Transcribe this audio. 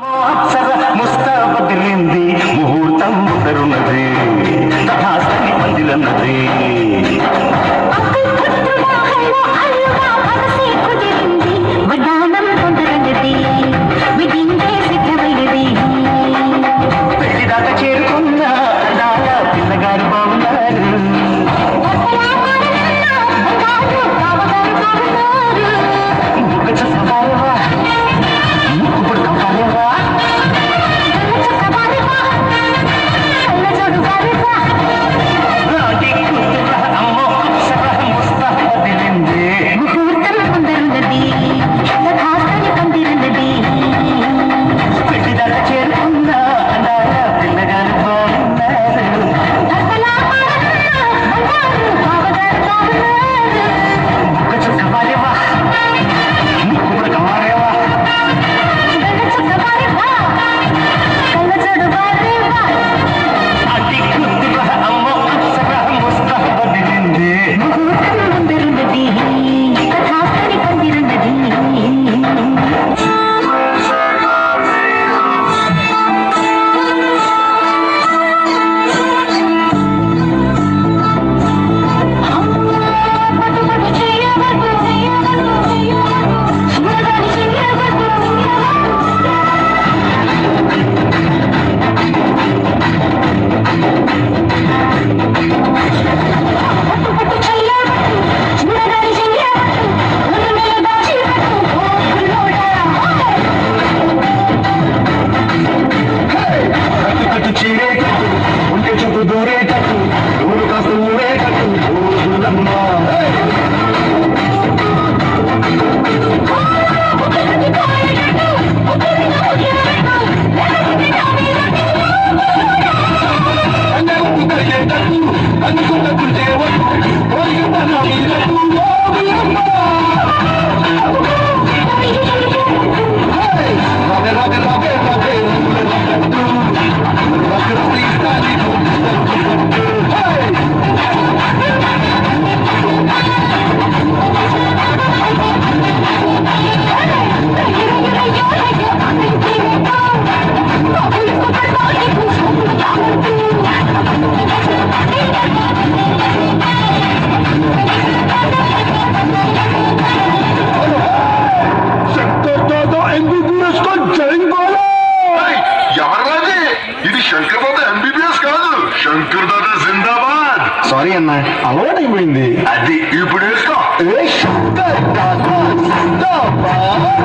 అప్సర ముస్తాబదిరింది ముహూర్తం ముందరున్నది. తథాస్తని పందిలన్నది ఎవరిది ఇది శంకర్ దాదా ఎంబీబీఎస్ కాదు. శంకర్ దాదా జిందాబాద్. సారీ అన్న అలవాటు అయిపోయింది అది ఇప్పుడు వేసుకో. ఏ శంకర్ దాదా జిందాబాద్.